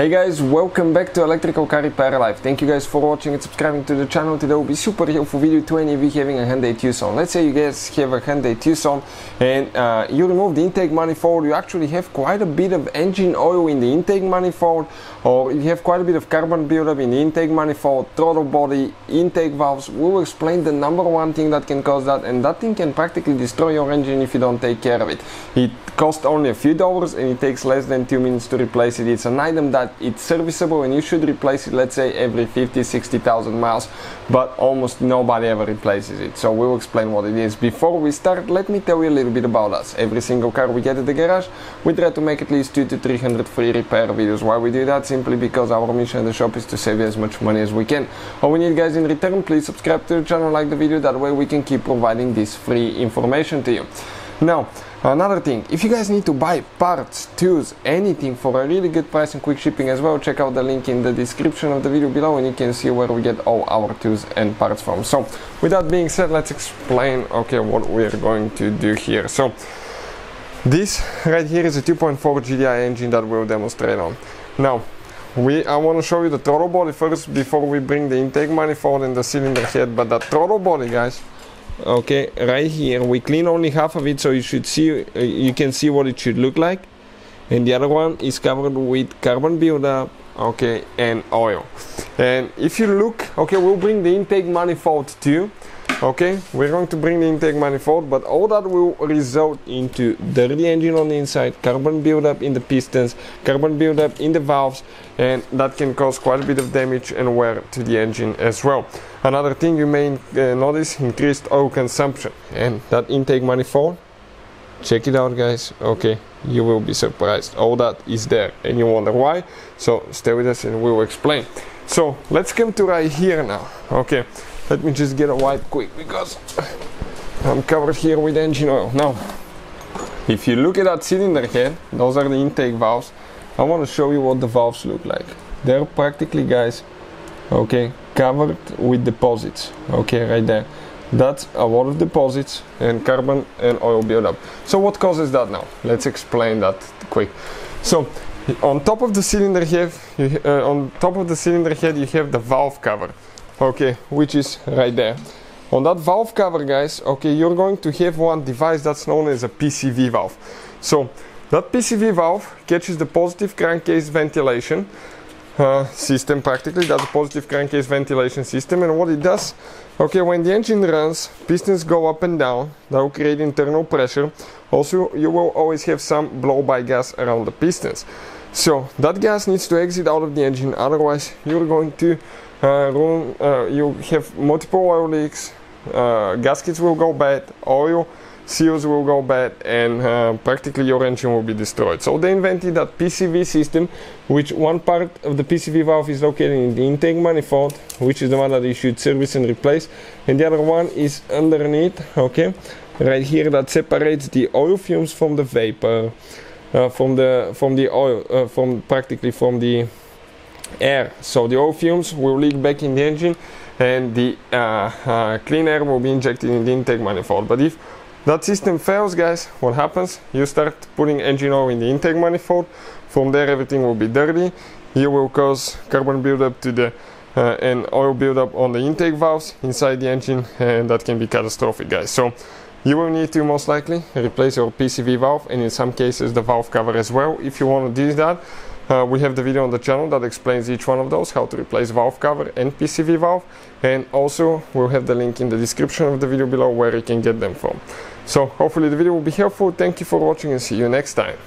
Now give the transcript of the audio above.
Hey guys, welcome back to Electrical Car Repair Live. Thank you guys for watching and subscribing to the channel. Today will be super helpful video to any of having a Hyundai Tucson. Let's say you guys have a Hyundai Tucson and uh, you remove the intake manifold, you actually have quite a bit of engine oil in the intake manifold or you have quite a bit of carbon buildup in the intake manifold, throttle body, intake valves. We will explain the number one thing that can cause that and that thing can practically destroy your engine if you don't take care of it. It costs only a few dollars and it takes less than two minutes to replace it. It's an item that it's serviceable and you should replace it let's say every 50 60,000 miles but almost nobody ever replaces it. So we'll explain what it is. Before we start let me tell you a little bit about us. Every single car we get at the garage we try to make at least 2 to 300 free repair videos. Why we do that? Simply because our mission at the shop is to save you as much money as we can. All we need guys in return please subscribe to the channel like the video. That way we can keep providing this free information to you now Another thing, if you guys need to buy parts, tools, anything for a really good price and quick shipping as well, check out the link in the description of the video below and you can see where we get all our tools and parts from. So, with that being said, let's explain, okay, what we're going to do here. So, this right here is a 2.4 GDI engine that we'll demonstrate on. Now, we I want to show you the throttle body first before we bring the intake manifold and the cylinder head, but the throttle body, guys, okay right here. We clean only half of it so you should see uh, you can see what it should look like. And the other one is covered with carbon buildup okay and oil. And if you look okay we'll bring the intake manifold too okay we're going to bring the intake manifold but all that will result into dirty engine on the inside carbon buildup in the pistons carbon buildup in the valves and that can cause quite a bit of damage and wear to the engine as well. Another thing you may uh, notice increased oil consumption and that intake manifold check it out guys. Okay you will be surprised. All that is there and you wonder why. So stay with us and we will explain. So let's come to right here now. Okay let me just get a wipe quick because I'm covered here with engine oil. Now, if you look at that cylinder head, those are the intake valves. I want to show you what the valves look like. They're practically, guys, okay, covered with deposits. Okay, right there. That's a lot of deposits and carbon and oil buildup. So what causes that now? Let's explain that quick. So on top of the cylinder head, you, uh, on top of the cylinder head, you have the valve cover okay which is right there. On that valve cover guys okay you're going to have one device that's known as a PCV valve. So that PCV valve catches the positive crankcase ventilation uh, system practically that's a positive crankcase ventilation system and what it does okay when the engine runs pistons go up and down that will create internal pressure. Also you will always have some blow by gas around the pistons. So that gas needs to exit out of the engine otherwise you're going to room, uh, you have multiple oil leaks, uh, gaskets will go bad, oil seals will go bad and uh, practically your engine will be destroyed. So they invented that PCV system which one part of the PCV valve is located in the intake manifold which is the one that you should service and replace and the other one is underneath okay right here that separates the oil fumes from the vapor uh, from the from the oil uh, from practically from the air. So the oil fumes will leak back in the engine and the uh, uh, clean air will be injected in the intake manifold. But if that system fails, guys, what happens? You start putting engine oil in the intake manifold. From there, everything will be dirty. You will cause carbon buildup to the uh, and oil buildup on the intake valves inside the engine, and that can be catastrophic, guys. So you will need to most likely replace your PCV valve and in some cases the valve cover as well if you want to do that. Uh, we have the video on the channel that explains each one of those, how to replace valve cover and PCV valve. And also we'll have the link in the description of the video below where you can get them from. So hopefully the video will be helpful. Thank you for watching and see you next time.